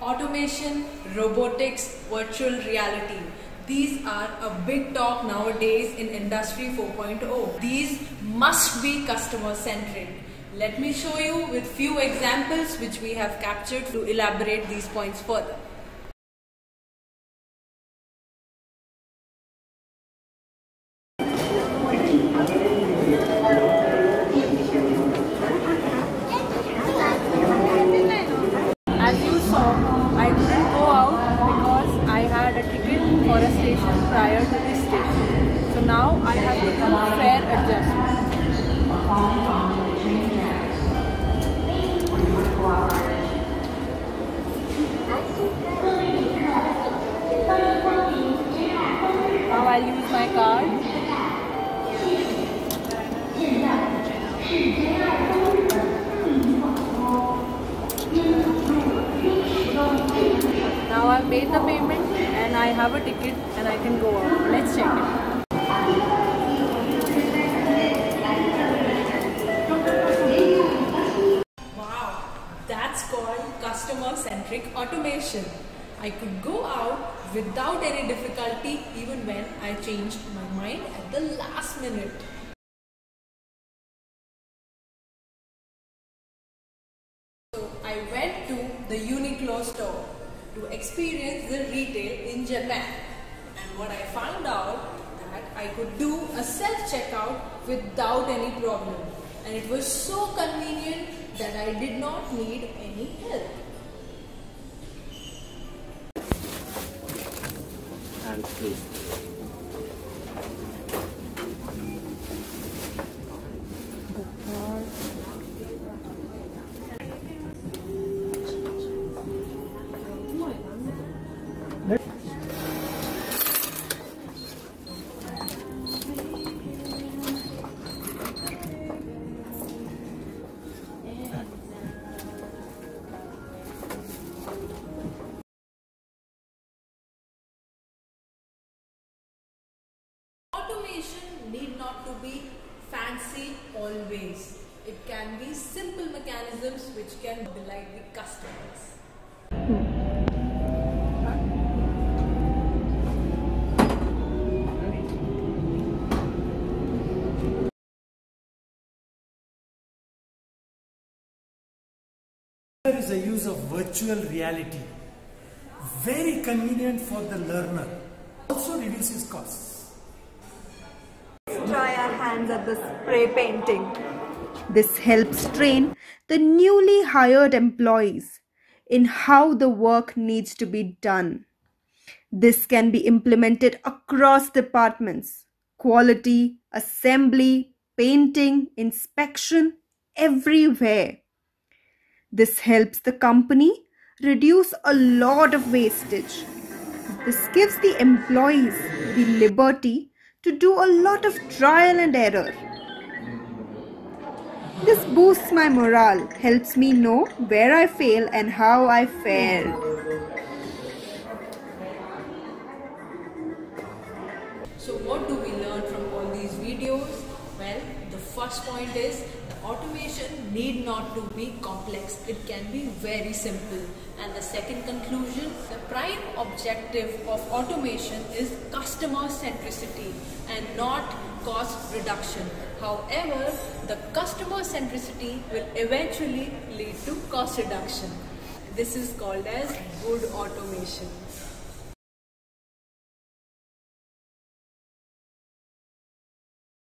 Automation, robotics, virtual reality. These are a big talk nowadays in Industry 4.0. These must be customer centric. Let me show you with few examples which we have captured to elaborate these points further. Prior to this. So now I have to do fare adjustment. Now I'll use my card. Now I've made the payment I have a ticket and I can go out. Let's check it. Wow, that's called customer centric automation. I could go out without any difficulty even when I changed my mind at the last minute. So I went to the Uniqlo store to experience the retail in Japan. And what I found out that I could do a self checkout without any problem. And it was so convenient that I did not need any help. and please. Need not to be fancy always. It can be simple mechanisms which can delight the customers. There is a use of virtual reality. Very convenient for the learner. Also reduces costs. Hands at the spray painting. This helps train the newly hired employees in how the work needs to be done. This can be implemented across departments quality, assembly, painting, inspection, everywhere. This helps the company reduce a lot of wastage. This gives the employees the liberty to do a lot of trial and error. This boosts my morale, helps me know where I fail and how I fared. So what do we learn from all these videos? Well, the first point is the automation need not to be complex. It can be very simple. And the second conclusion, the prime objective of automation is customer centricity and not cost reduction. However, the customer centricity will eventually lead to cost reduction. This is called as good automation.